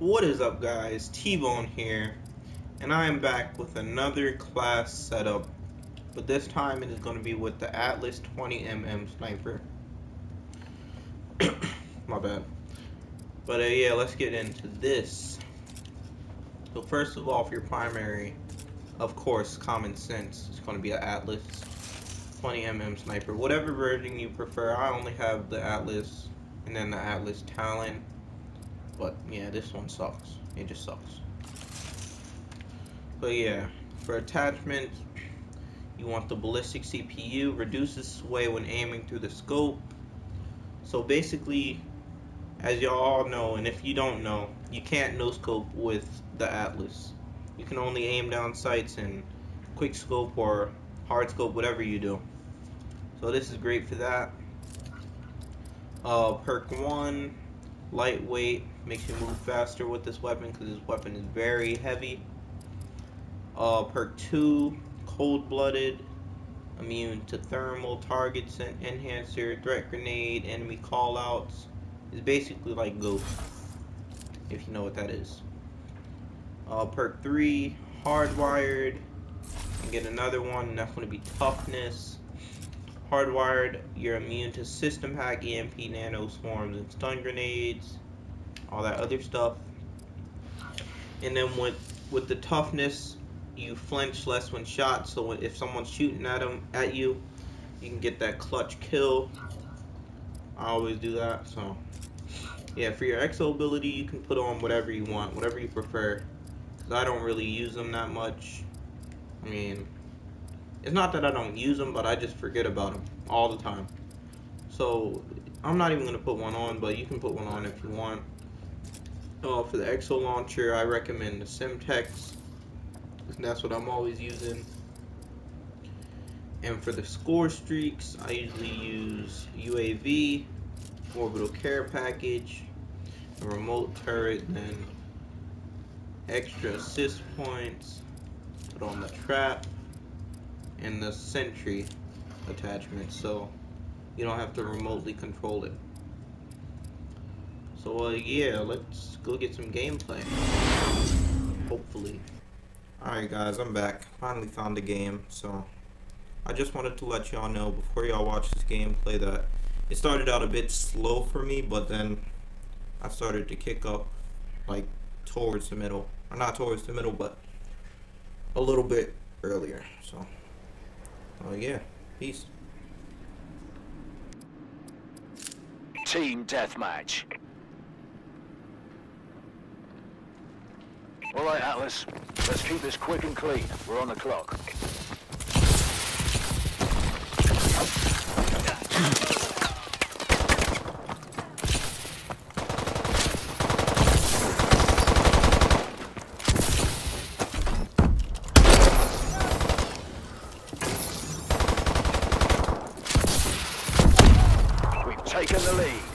What is up guys, T-Bone here, and I am back with another class setup, but this time it is going to be with the Atlas 20mm sniper. My bad. But uh, yeah, let's get into this. So first of all, for your primary, of course, common sense, it's going to be an Atlas 20mm sniper. Whatever version you prefer, I only have the Atlas and then the Atlas Talon but yeah, this one sucks. It just sucks. But yeah, for attachment, you want the ballistic CPU, reduces sway when aiming through the scope. So basically, as y'all all know, and if you don't know, you can't no scope with the Atlas. You can only aim down sights and quick scope or hard scope, whatever you do. So this is great for that. Uh, perk 1, lightweight, makes you move faster with this weapon because this weapon is very heavy. Uh, perk 2, cold-blooded, immune to thermal targets and enhancer, threat grenade, enemy callouts. It's basically like Ghost, if you know what that is. Uh, perk 3, hardwired, and get another one, and that's going to be toughness. Hardwired, you're immune to system hack, EMP, nano swarms, and stun grenades, all that other stuff. And then with with the toughness, you flinch less when shot. So if someone's shooting at them at you, you can get that clutch kill. I always do that. So yeah, for your exo ability, you can put on whatever you want, whatever you prefer. Cause I don't really use them that much. I mean it's not that I don't use them, but I just forget about them all the time. So I'm not even going to put one on, but you can put one on if you want. Uh, for the EXO launcher, I recommend the Semtex. That's what I'm always using. And for the score streaks, I usually use UAV, orbital care package, a remote turret, then extra assist points, put on the trap, and the Sentry attachment so you don't have to remotely control it. So uh, yeah, let's go get some gameplay. Hopefully. Alright guys, I'm back. Finally found the game, so I just wanted to let y'all know before y'all watch this gameplay that it started out a bit slow for me, but then I started to kick up like towards the middle. Or not towards the middle, but a little bit earlier, so Oh yeah, peace. Team deathmatch. All right, Atlas. Let's keep this quick and clean. We're on the clock. We've taken the lead.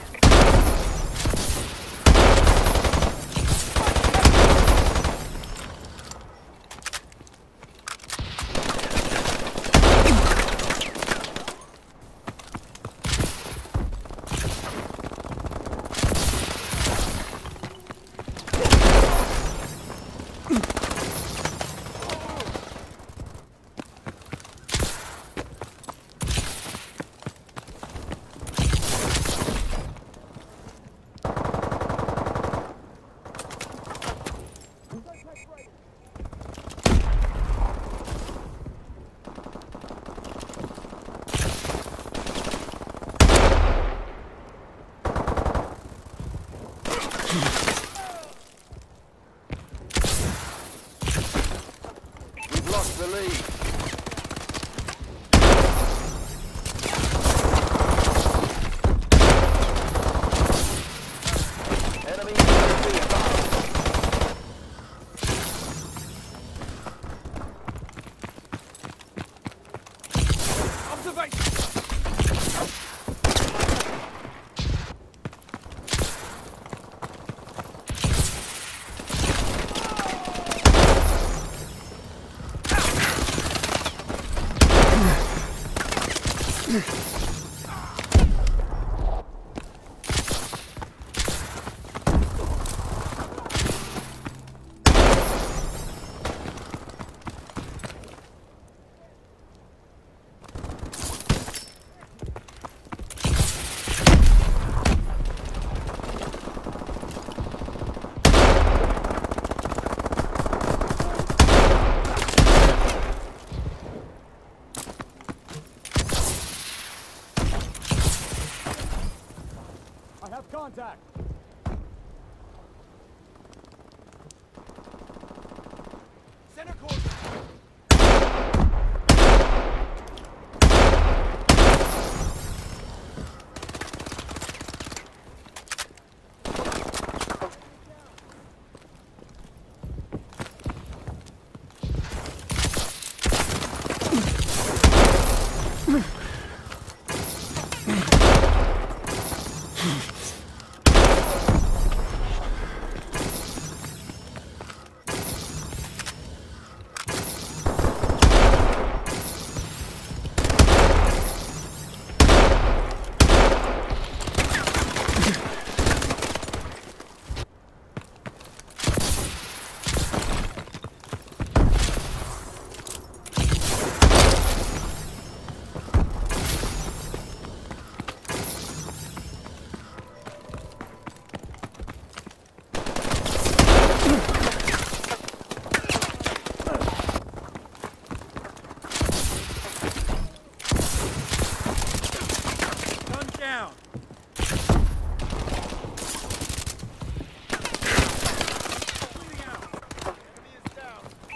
down.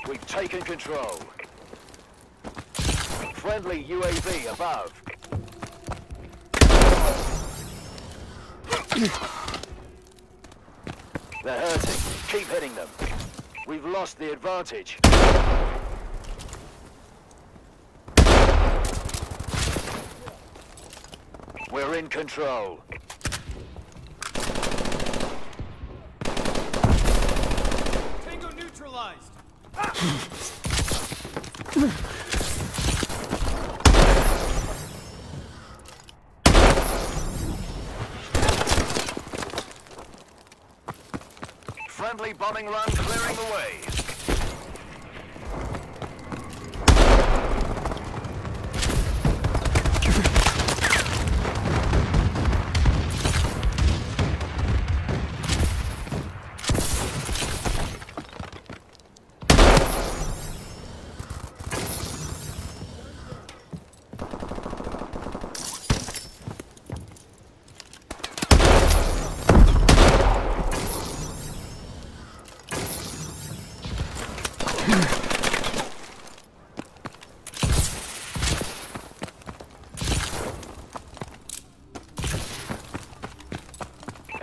We've taken control. Friendly UAV above. They're hurting. Keep hitting them. We've lost the advantage. We're in control. Tango neutralized. Friendly bombing run clearing the way.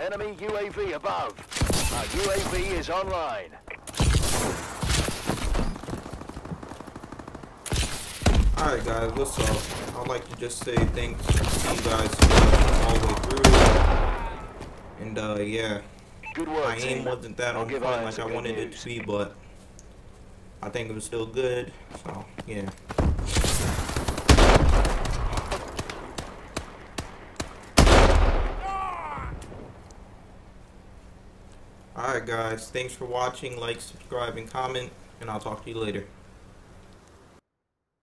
Enemy UAV above. Our UAV is online. Alright guys, what's up? I'd like to just say thanks to you guys all the way through. And uh yeah. Good My aim wasn't that on point like I wanted it to be, but I think it was still good. So yeah. Alright guys, thanks for watching, like, subscribe, and comment, and I'll talk to you later.